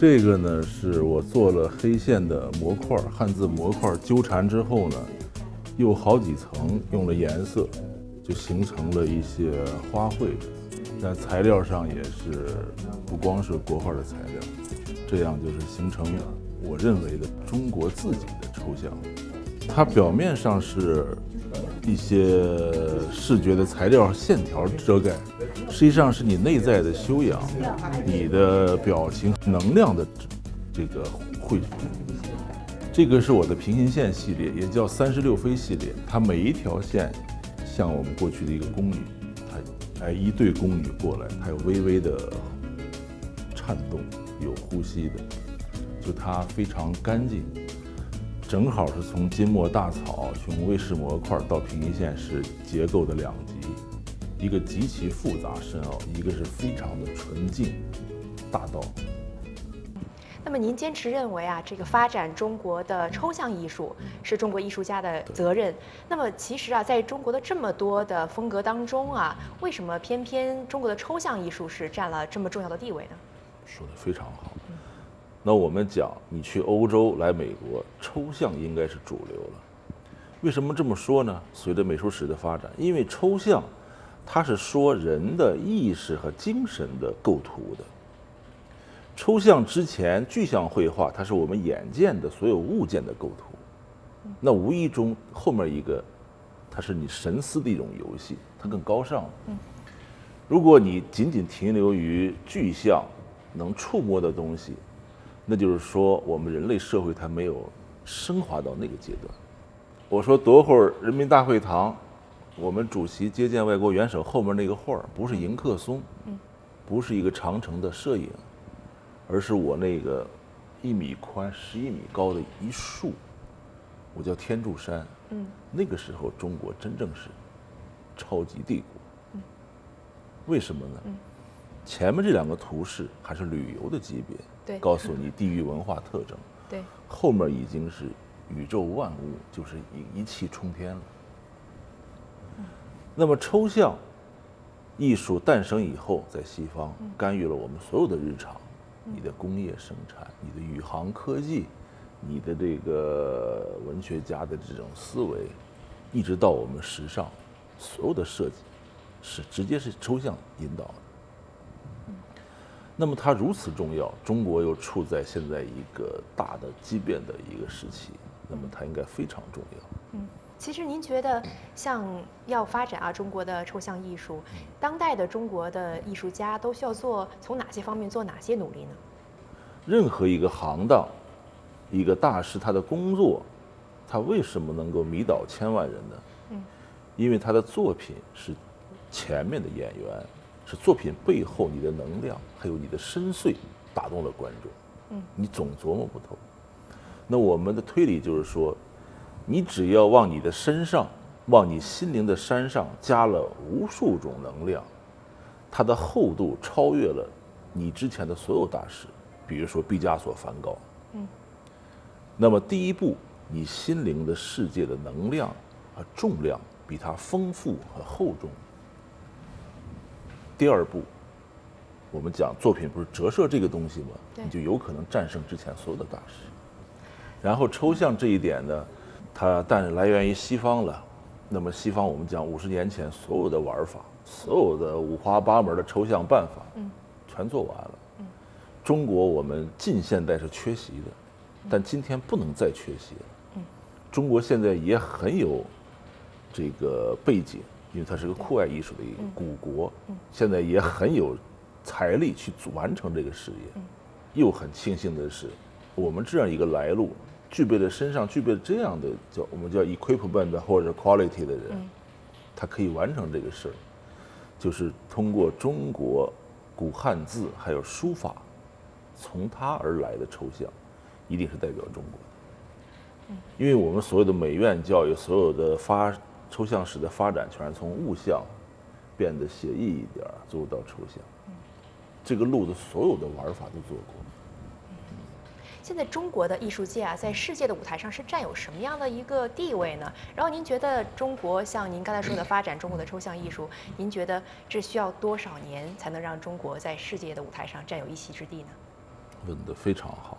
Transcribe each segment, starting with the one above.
这个呢，是我做了黑线的模块，汉字模块纠缠之后呢，又好几层用了颜色，就形成了一些花卉。在材料上也是不光是国画的材料，这样就是形成我认为的中国自己的抽象。它表面上是一些视觉的材料线条遮盖，实际上是你内在的修养，你的表情能量的这个汇聚。这个是我的平行线系列，也叫三十六飞系列。它每一条线像我们过去的一个宫女，它哎一对宫女过来，它有微微的颤动，有呼吸的，就它非常干净。正好是从金墨大草，从微式模块到平行线是结构的两极，一个极其复杂深奥，一个是非常的纯净大道。那么您坚持认为啊，这个发展中国的抽象艺术是中国艺术家的责任。那么其实啊，在中国的这么多的风格当中啊，为什么偏偏中国的抽象艺术是占了这么重要的地位呢？说的非常好。那我们讲，你去欧洲来美国，抽象应该是主流了。为什么这么说呢？随着美术史的发展，因为抽象，它是说人的意识和精神的构图的。抽象之前，具象绘画，它是我们眼见的所有物件的构图。那无意中后面一个，它是你神思的一种游戏，它更高尚。如果你仅仅停留于具象，能触摸的东西。那就是说，我们人类社会它没有升华到那个阶段。我说，多会儿人民大会堂，我们主席接见外国元首后面那个画儿，不是迎客松，不是一个长城的摄影，而是我那个一米宽、十一米高的一树，我叫天柱山。嗯，那个时候中国真正是超级帝国。为什么呢？前面这两个图示还是旅游的级别。告诉你地域文化特征，对，后面已经是宇宙万物，就是一一气冲天了。那么抽象艺术诞生以后，在西方干预了我们所有的日常，你的工业生产，你的宇航科技，你的这个文学家的这种思维，一直到我们时尚，所有的设计是直接是抽象引导的。那么它如此重要，中国又处在现在一个大的畸变的一个时期，那么它应该非常重要。嗯，其实您觉得，像要发展啊中国的抽象艺术，当代的中国的艺术家都需要做从哪些方面做哪些努力呢？任何一个行当，一个大师他的工作，他为什么能够迷倒千万人呢？嗯，因为他的作品是前面的演员。是作品背后你的能量，还有你的深邃，打动了观众。嗯，你总琢磨不透。那我们的推理就是说，你只要往你的身上，往你心灵的山上加了无数种能量，它的厚度超越了你之前的所有大师，比如说毕加索、梵高。嗯。那么第一步，你心灵的世界的能量和重量比它丰富和厚重。第二步，我们讲作品不是折射这个东西吗？你就有可能战胜之前所有的大师。然后抽象这一点呢，它但来源于西方了。那么西方我们讲五十年前所有的玩法，所有的五花八门的抽象办法，嗯，全做完了。嗯，中国我们近现代是缺席的，但今天不能再缺席了。嗯，中国现在也很有这个背景。因为它是个酷爱艺术的一个古国，现在也很有财力去完成这个事业。又很庆幸的是，我们这样一个来路，具备了身上具备了这样的叫我们叫 equipment 或者 quality 的人，他可以完成这个事儿，就是通过中国古汉字还有书法，从他而来的抽象，一定是代表中国的。因为我们所有的美院教育，所有的发。抽象史的发展全是从物象变得写意一点，最后到抽象。这个路的所有的玩法都做过。现在中国的艺术界啊，在世界的舞台上是占有什么样的一个地位呢？然后您觉得中国像您刚才说的发展中国的抽象艺术，您觉得这需要多少年才能让中国在世界的舞台上占有一席之地呢？问得非常好。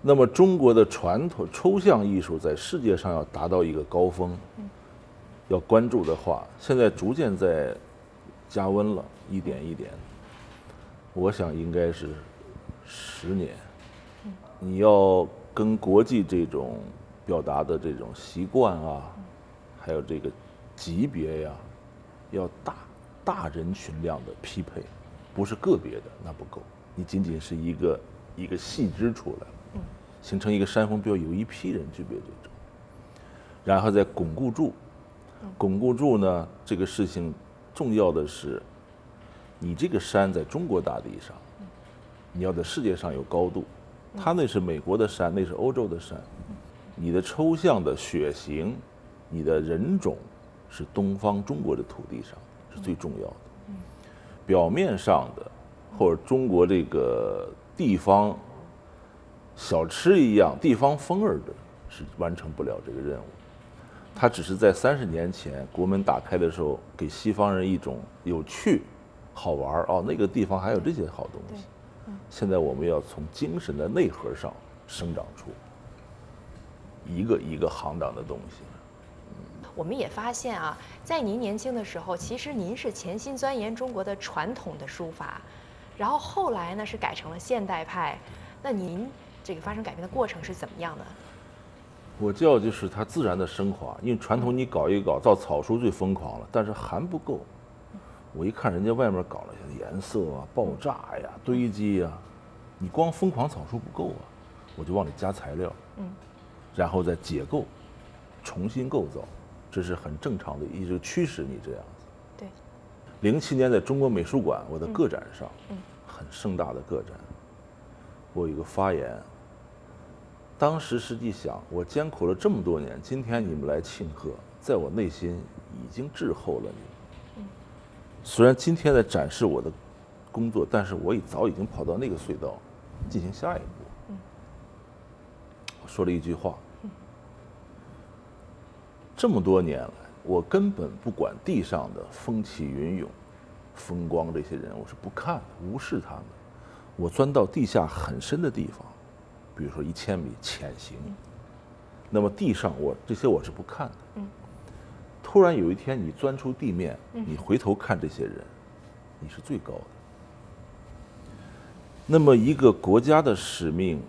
那么中国的传统抽象艺术在世界上要达到一个高峰，要关注的话，现在逐渐在加温了，一点一点。我想应该是十年。你要跟国际这种表达的这种习惯啊，还有这个级别呀，要大大人群量的匹配，不是个别的那不够。你仅仅是一个一个细枝出来。形成一个山峰标，有一批人具备这种，然后再巩固住，巩固住呢，这个事情重要的是，你这个山在中国大地上，你要在世界上有高度，它那是美国的山，那是欧洲的山，你的抽象的血型，你的人种是东方中国的土地上是最重要的，表面上的或者中国这个地方。小吃一样，地方风儿的是完成不了这个任务。他只是在三十年前国门打开的时候，给西方人一种有趣、好玩儿哦，那个地方还有这些好东西。现在我们要从精神的内核上生长出一个一个行当的东西。我们也发现啊，在您年轻的时候，其实您是潜心钻研中国的传统的书法，然后后来呢是改成了现代派。那您？这个发生改变的过程是怎么样的？我叫就是它自然的升华，因为传统你搞一搞，造草书最疯狂了，但是还不够。我一看人家外面搞了些颜色啊、爆炸呀、堆积呀，你光疯狂草书不够啊，我就往里加材料，嗯，然后再解构、重新构造，这是很正常的，一直驱使你这样子。对。零七年在中国美术馆我的个展上，嗯，很盛大的个展，我有一个发言。当时实际想，我艰苦了这么多年，今天你们来庆贺，在我内心已经滞后了你。虽然今天在展示我的工作，但是我已早已经跑到那个隧道，进行下一步。我说了一句话：这么多年来，我根本不管地上的风起云涌、风光这些人，我是不看的，无视他们。我钻到地下很深的地方。比如说一千米潜行，那么地上我这些我是不看的。嗯。突然有一天你钻出地面，你回头看这些人，你是最高的。那么一个国家的使命，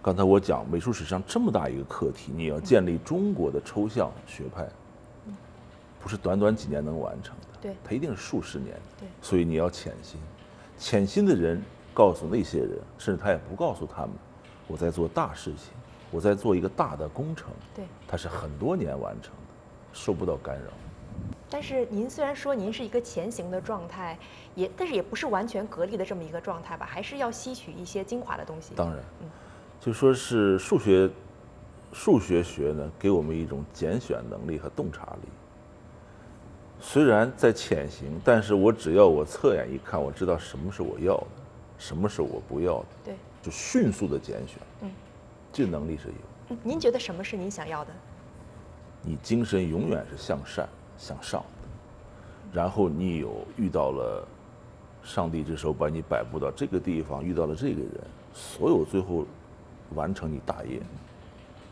刚才我讲美术史上这么大一个课题，你要建立中国的抽象学派，不是短短几年能完成的。对。它一定是数十年。对。所以你要潜心，潜心的人告诉那些人，甚至他也不告诉他们。我在做大事情，我在做一个大的工程，对，它是很多年完成的，受不到干扰。但是您虽然说您是一个前行的状态，也但是也不是完全隔离的这么一个状态吧？还是要吸取一些精华的东西。当然，嗯，就说是数学，数学学呢给我们一种拣选能力和洞察力。虽然在潜行，但是我只要我侧眼一看，我知道什么是我要的，什么是我不要的。对。就迅速的拣选，嗯，这能力是有。嗯，您觉得什么是您想要的？你精神永远是向善向上的，然后你有遇到了上帝之手把你摆布到这个地方，遇到了这个人，所有最后完成你大业，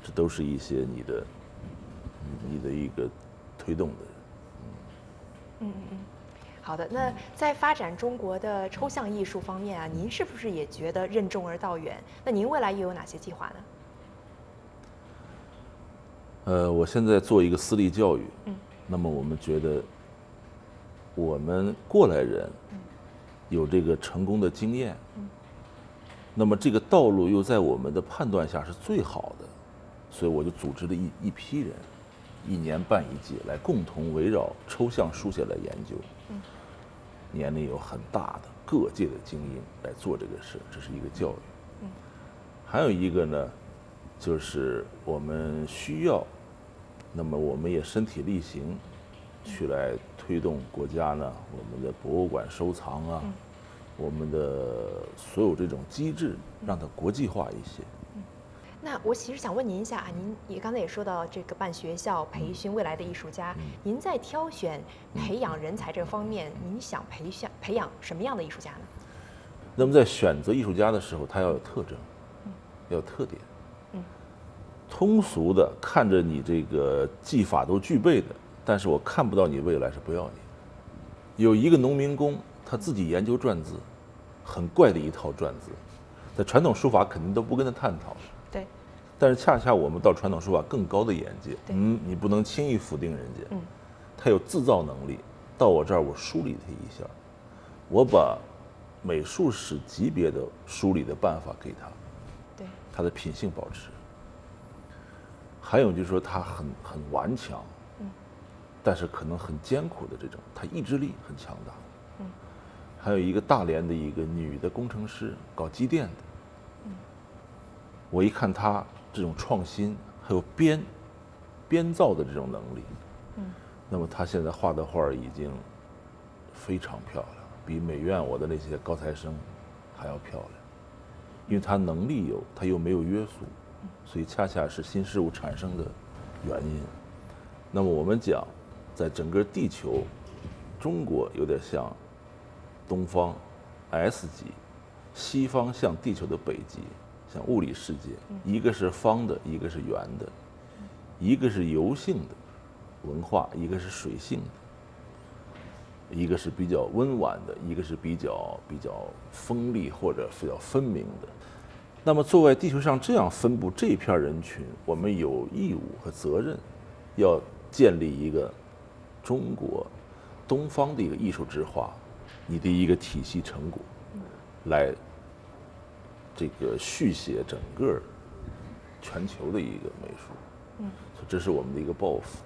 这都是一些你的你的一个推动的。嗯嗯嗯。好的，那在发展中国的抽象艺术方面啊，您是不是也觉得任重而道远？那您未来又有哪些计划呢？呃，我现在做一个私立教育，嗯，那么我们觉得，我们过来人有这个成功的经验，嗯，那么这个道路又在我们的判断下是最好的，所以我就组织了一一批人，一年办一届，来共同围绕抽象书写来研究，嗯。年龄有很大的各界的精英来做这个事，这是一个教育。嗯，还有一个呢，就是我们需要，那么我们也身体力行，去来推动国家呢，我们的博物馆收藏啊，我们的所有这种机制，让它国际化一些。那我其实想问您一下啊，您也刚才也说到这个办学校培训未来的艺术家，您在挑选培养人才这方面，您想培训培养什么样的艺术家呢？那么在选择艺术家的时候，他要有特征，要有特点。通俗的看着你这个技法都具备的，但是我看不到你未来是不要你。有一个农民工，他自己研究篆字，很怪的一套篆字，在传统书法肯定都不跟他探讨。对。但是恰恰我们到传统书法更高的眼界，嗯，你不能轻易否定人家。嗯。他有自造能力，到我这儿我梳理他一下，我把美术史级别的梳理的办法给他。对。他的品性保持。还有就是说，他很很顽强，嗯，但是可能很艰苦的这种，他意志力很强大，嗯，还有一个大连的一个女的工程师，搞机电的，嗯，我一看她这种创新，还有编编造的这种能力，嗯，那么她现在画的画已经非常漂亮，比美院我的那些高材生还要漂亮，因为她能力有，她又没有约束。所以，恰恰是新事物产生的原因。那么，我们讲，在整个地球，中国有点像东方 S 级，西方像地球的北极，像物理世界，一个是方的，一个是圆的，一个是油性的文化，一个是水性的，一个是比较温婉的，一个是比较比较锋利或者比较分明的。那么，作为地球上这样分布这片人群，我们有义务和责任，要建立一个中国东方的一个艺术之花，你的一个体系成果，来这个续写整个全球的一个美术。嗯，这是我们的一个抱负。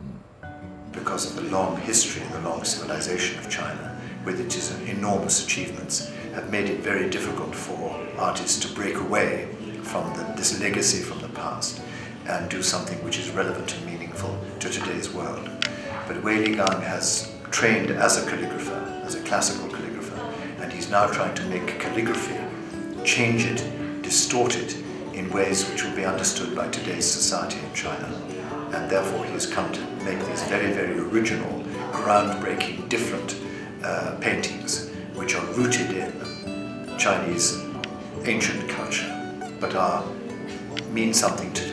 嗯。Because of the long history, and the long civilization of China, with its enormous achievements. have made it very difficult for artists to break away from the, this legacy from the past and do something which is relevant and meaningful to today's world. But Wei Ligang has trained as a calligrapher, as a classical calligrapher, and he's now trying to make calligraphy, change it, distort it in ways which will be understood by today's society in China. And therefore he has come to make these very, very original, groundbreaking, different uh, paintings which are rooted in Chinese ancient culture, but uh, are mean something to